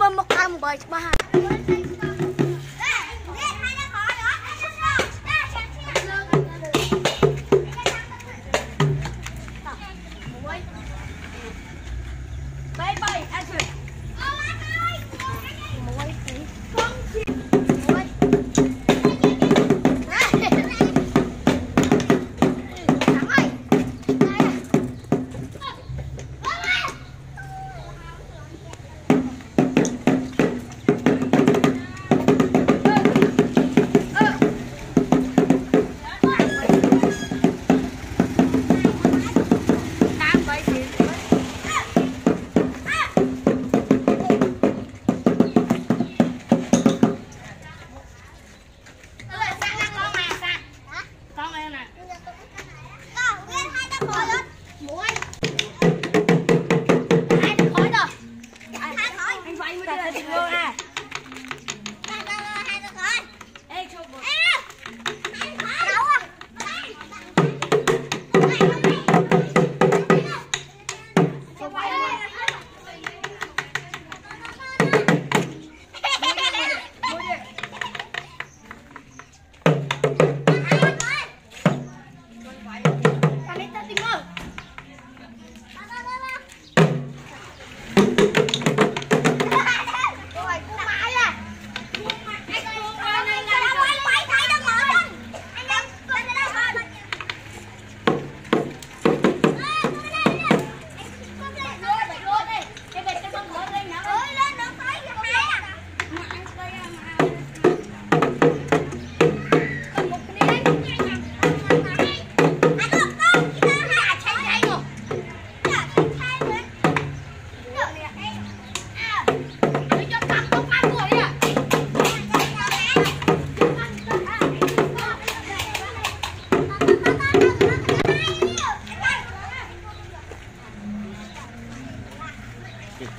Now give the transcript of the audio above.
មើលមុខខាង8ច្បាស់ហើយ 好的，我爱。